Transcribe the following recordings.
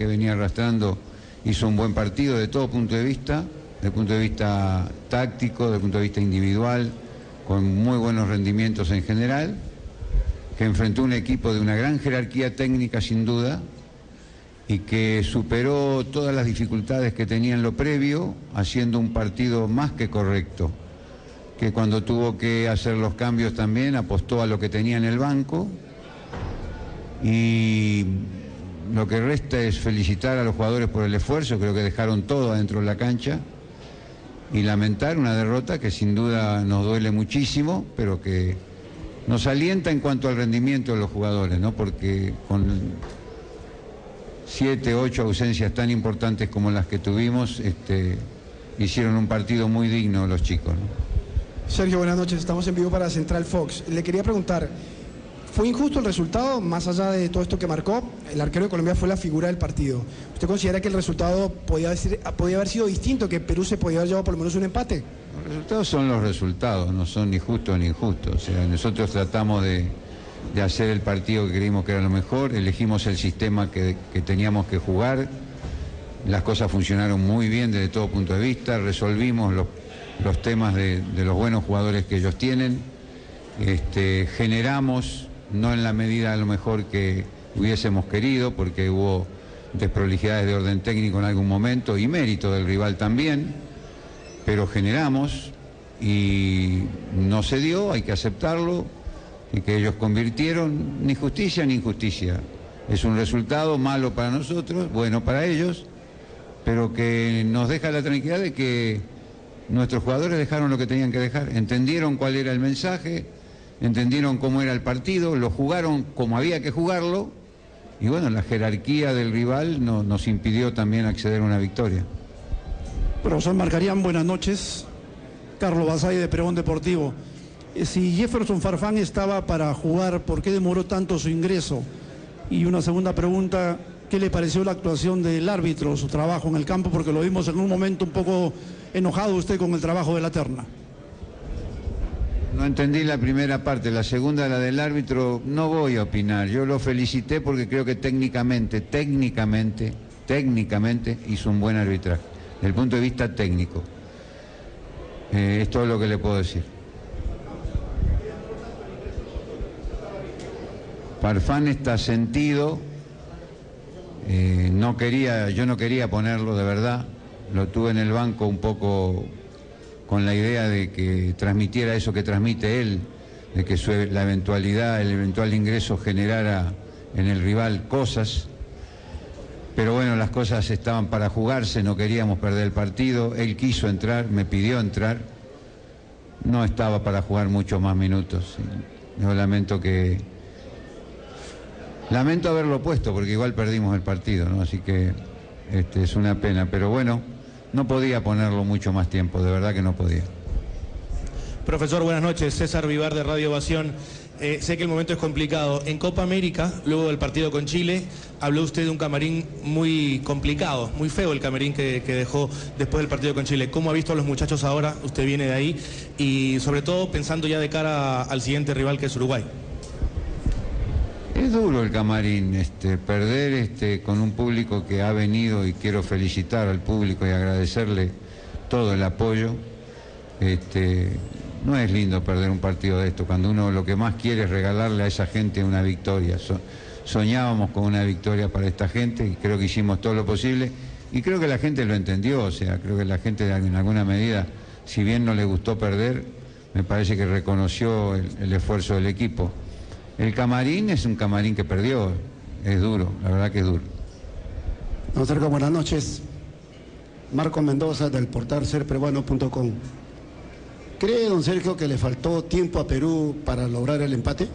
que venía arrastrando, hizo un buen partido de todo punto de vista, el punto de vista táctico, el punto de vista individual, con muy buenos rendimientos en general, que enfrentó un equipo de una gran jerarquía técnica sin duda y que superó todas las dificultades que tenía en lo previo, haciendo un partido más que correcto, que cuando tuvo que hacer los cambios también apostó a lo que tenía en el banco y lo que resta es felicitar a los jugadores por el esfuerzo, creo que dejaron todo adentro de la cancha y lamentar una derrota que sin duda nos duele muchísimo, pero que nos alienta en cuanto al rendimiento de los jugadores, ¿no? Porque con siete, ocho ausencias tan importantes como las que tuvimos, este, hicieron un partido muy digno los chicos. Sergio, buenas noches. Estamos en vivo para Central Fox. Le quería preguntar, ¿Fue injusto el resultado? Más allá de todo esto que marcó, el arquero de Colombia fue la figura del partido. ¿Usted considera que el resultado podía, podía haber sido distinto, que Perú se podía haber llevado por lo menos un empate? Los resultados son los resultados, no son ni justos ni injustos. O sea, nosotros tratamos de, hacer el partido que creímos que era lo mejor, elegimos el sistema que, teníamos que jugar, las cosas funcionaron muy bien desde todo punto de vista, resolvimos los, temas de, los buenos jugadores que ellos tienen, este, generamos no en la medida a lo mejor que hubiésemos querido, porque hubo desprolijidades de orden técnico en algún momento y mérito del rival también, pero generamos y no se dio, hay que aceptarlo, y que ellos convirtieron ni justicia ni injusticia. Es un resultado malo para nosotros, bueno para ellos, pero que nos deja la tranquilidad de que nuestros jugadores dejaron lo que tenían que dejar, entendieron cuál era el mensaje, entendieron cómo era el partido, lo jugaron como había que jugarlo y bueno, la jerarquía del rival nos impidió también acceder a una victoria. Profesor Marcarían, buenas noches. Carlos Basay de Pregón Deportivo. Eh, si Jefferson Farfán estaba para jugar, ¿por qué demoró tanto su ingreso? Y una segunda pregunta, ¿qué le pareció la actuación del árbitro, su trabajo en el campo? Porque lo vimos en un momento un poco enojado usted con el trabajo de la terna. No entendí la primera parte, la segunda, la del árbitro, no voy a opinar. Yo lo felicité porque creo que técnicamente, técnicamente, técnicamente hizo un buen arbitraje, desde el punto de vista técnico. Eh, es todo lo que le puedo decir. Parfán está sentido, eh, no quería, yo no quería ponerlo de verdad, lo tuve en el banco un poco con la idea de que transmitiera eso que transmite él, de que la eventualidad, el eventual ingreso generara en el rival cosas. Pero bueno, las cosas estaban para jugarse, no queríamos perder el partido. Él quiso entrar, me pidió entrar. No estaba para jugar muchos más minutos. Yo lamento que. Lamento haberlo puesto porque igual perdimos el partido, ¿no? Así que este, es una pena. Pero bueno, no podía ponerlo mucho más tiempo, de verdad que no podía. Profesor, buenas noches. César Vivar de Radio Ovación. Eh, sé que el momento es complicado. En Copa América, luego del partido con Chile, habló usted de un camarín muy complicado, muy feo el camarín que, dejó después del partido con Chile. ¿Cómo ha visto a los muchachos ahora? Usted viene de ahí y sobre todo pensando ya de cara al siguiente rival que es Uruguay. Es duro el camarín, este, perder este, con un público que ha venido y quiero felicitar al público y agradecerle todo el apoyo. Este, no es lindo perder un partido de esto, cuando uno lo que más quiere es regalarle a esa gente una victoria. soñábamos con una victoria para esta gente y creo que hicimos todo lo posible y creo que la gente lo entendió, o sea, creo que la gente en alguna medida, si bien no le gustó perder, me parece que reconoció el esfuerzo del equipo. El camarín es un camarín que perdió, es duro, la verdad que es duro. Don Sergio, buenas noches. Marco Mendoza del portal serperuano.com. ¿Cree, don Sergio, que le faltó tiempo a Perú para lograr el empate?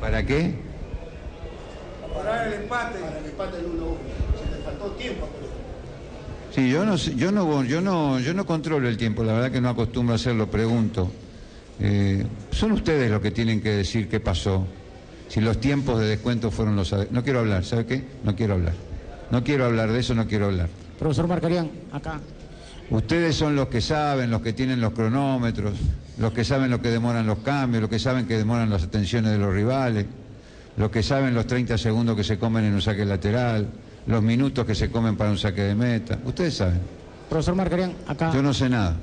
¿Para qué? Para el empate. Para el empate del 1-1. Se le faltó tiempo a Perú. Sí, yo no, yo no, yo no, yo no controlo el tiempo, la verdad que no acostumbro a hacerlo, pregunto. Eh, son ustedes los que tienen que decir qué pasó, si los tiempos de descuento fueron los... No quiero hablar, ¿sabe qué? No quiero hablar. No quiero hablar de eso, no quiero hablar. Profesor Marcarían, acá. Ustedes son los que saben, los que tienen los cronómetros, los que saben lo que demoran los cambios, los que saben que demoran las atenciones de los rivales. Los que saben los 30 segundos que se comen en un saque lateral, los minutos que se comen para un saque de meta. Ustedes saben. Profesor Marcarian, acá. Yo no sé nada.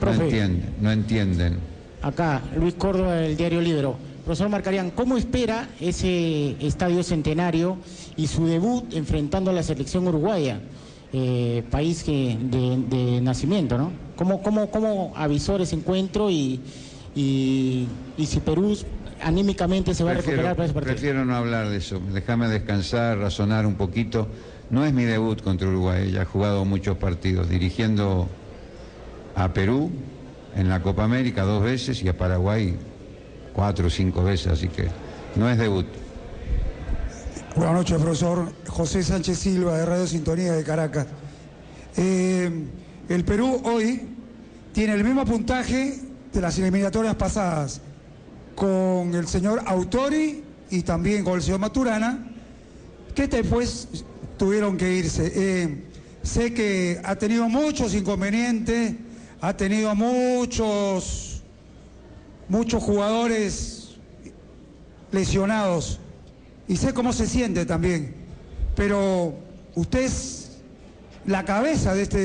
No entienden, no entienden. Acá, Luis Córdoba del diario Libro. Profesor Marcarian, ¿cómo espera ese estadio centenario y su debut enfrentando a la selección uruguaya? eh, país que de, de nacimiento, ¿no? ¿Cómo, cómo, cómo avisor ese encuentro y, y, y si Perú anímicamente se va a recuperar para ese partido? prefiero no hablar de eso. Déjame descansar, razonar un poquito. No es mi debut contra Uruguay. Ya he jugado muchos partidos dirigiendo a Perú en la Copa América dos veces y a Paraguay cuatro o cinco veces. Así que no es debut. Buenas noches, profesor. José Sánchez Silva, de Radio Sintonía de Caracas. Eh, el Perú hoy tiene el mismo puntaje de las eliminatorias pasadas, con el señor Autori y también con el señor Maturana, que después tuvieron que irse. Eh, sé que ha tenido muchos inconvenientes, ha tenido muchos, muchos jugadores lesionados y sé cómo se siente también. Pero usted es la cabeza de, este,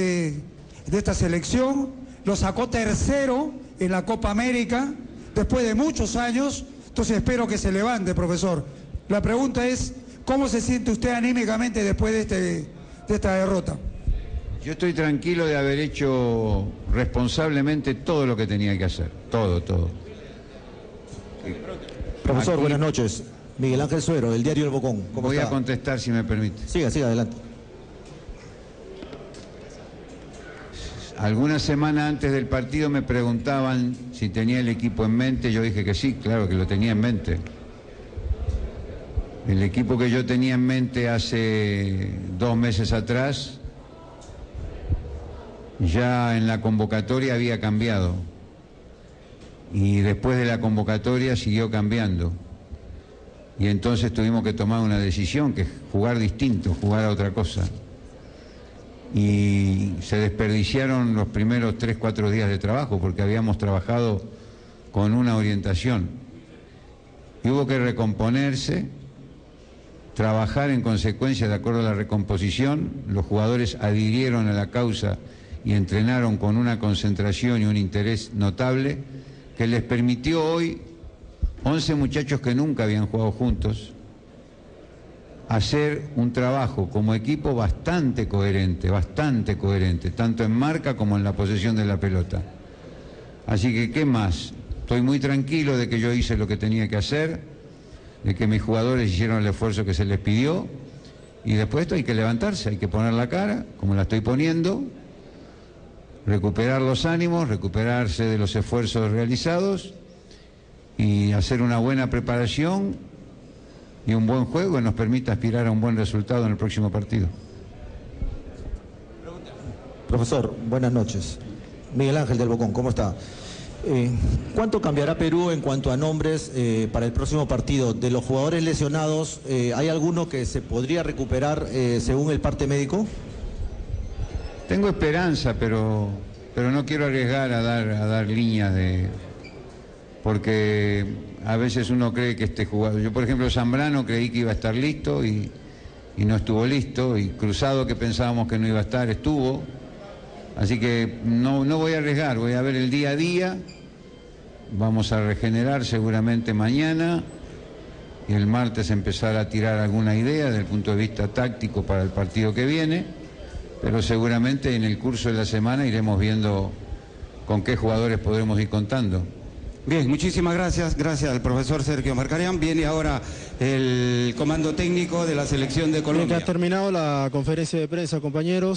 de esta selección, lo sacó tercero en la Copa América después de muchos años, entonces espero que se levante, profesor. La pregunta es, ¿cómo se siente usted anímicamente después de, este, de esta derrota? Yo estoy tranquilo de haber hecho responsablemente todo lo que tenía que hacer. Todo, todo. Profesor, Aquí- buenas noches. Miguel Ángel Suero, del diario El Bocón. ¿Cómo Voy está? a contestar si me permite. Siga, siga, adelante. Algunas semanas antes del partido me preguntaban si tenía el equipo en mente. Yo dije que sí, claro que lo tenía en mente. El equipo que yo tenía en mente hace dos meses atrás, ya en la convocatoria había cambiado. Y después de la convocatoria siguió cambiando. Y entonces tuvimos que tomar una decisión, que es jugar distinto, jugar a otra cosa y se desperdiciaron los primeros tres, cuatro días de trabajo porque habíamos trabajado con una orientación. Y hubo que recomponerse, trabajar en consecuencia de acuerdo a la recomposición. Los jugadores adhirieron a la causa y entrenaron con una concentración y un interés notable que les permitió hoy, 11 muchachos que nunca habían jugado juntos, hacer un trabajo como equipo bastante coherente, bastante coherente, tanto en marca como en la posesión de la pelota. Así que, ¿qué más? Estoy muy tranquilo de que yo hice lo que tenía que hacer, de que mis jugadores hicieron el esfuerzo que se les pidió, y después esto hay que levantarse, hay que poner la cara, como la estoy poniendo, recuperar los ánimos, recuperarse de los esfuerzos realizados y hacer una buena preparación y un buen juego que nos permita aspirar a un buen resultado en el próximo partido. Profesor, buenas noches. Miguel Ángel del Bocón, ¿cómo está? Eh, ¿Cuánto cambiará Perú en cuanto a nombres eh, para el próximo partido? De los jugadores lesionados, eh, ¿hay alguno que se podría recuperar eh, según el parte médico? Tengo esperanza, pero, pero no quiero arriesgar a dar, a dar líneas de... Porque a veces uno cree que este jugador... Yo, por ejemplo, Zambrano creí que iba a estar listo y, no estuvo listo. Y Cruzado, que pensábamos que no iba a estar, estuvo. Así que no, no voy a arriesgar, voy a ver el día a día. Vamos a regenerar seguramente mañana y el martes empezar a tirar alguna idea desde el punto de vista táctico para el partido que viene, pero seguramente en el curso de la semana iremos viendo con qué jugadores podremos ir contando. Bien, muchísimas gracias. Gracias al profesor Sergio Marcarian. Viene ahora el comando técnico de la selección de Colombia. ha terminado la conferencia de prensa, compañeros.